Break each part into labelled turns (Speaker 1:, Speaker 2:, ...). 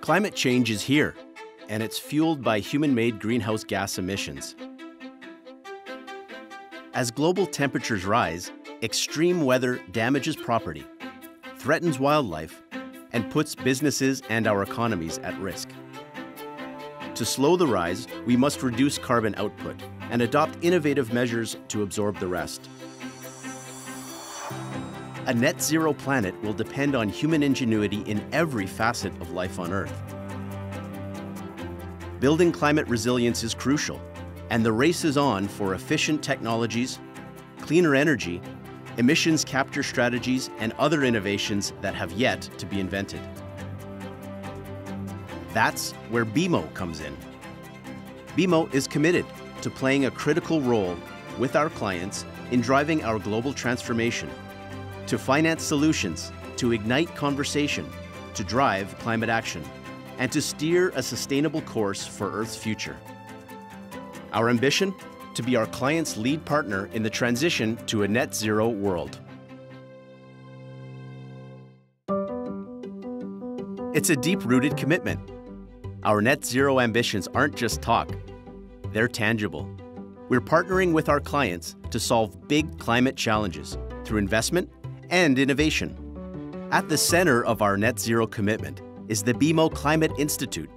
Speaker 1: Climate change is here, and it's fueled by human-made greenhouse gas emissions. As global temperatures rise, extreme weather damages property, threatens wildlife, and puts businesses and our economies at risk. To slow the rise, we must reduce carbon output and adopt innovative measures to absorb the rest. A net zero planet will depend on human ingenuity in every facet of life on Earth. Building climate resilience is crucial, and the race is on for efficient technologies, cleaner energy, emissions capture strategies, and other innovations that have yet to be invented. That's where BMO comes in. BMO is committed to playing a critical role with our clients in driving our global transformation, to finance solutions, to ignite conversation, to drive climate action, and to steer a sustainable course for Earth's future. Our ambition? To be our client's lead partner in the transition to a net zero world. It's a deep-rooted commitment. Our net zero ambitions aren't just talk, they're tangible. We're partnering with our clients to solve big climate challenges through investment and innovation. At the center of our net zero commitment is the BMO Climate Institute,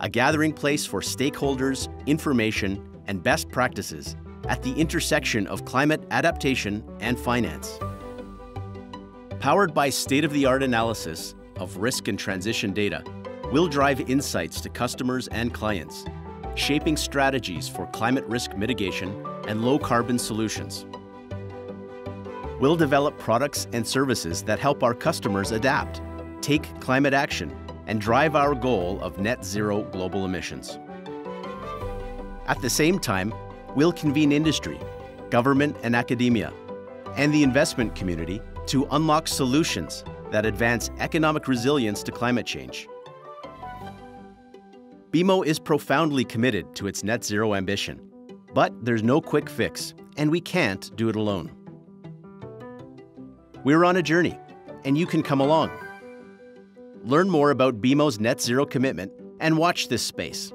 Speaker 1: a gathering place for stakeholders, information, and best practices at the intersection of climate adaptation and finance. Powered by state-of-the-art analysis of risk and transition data, we'll drive insights to customers and clients shaping strategies for climate risk mitigation and low-carbon solutions. We'll develop products and services that help our customers adapt, take climate action, and drive our goal of net zero global emissions. At the same time, we'll convene industry, government and academia, and the investment community to unlock solutions that advance economic resilience to climate change. BMO is profoundly committed to its net zero ambition. But there's no quick fix, and we can't do it alone. We're on a journey, and you can come along. Learn more about BMO's net zero commitment and watch this space.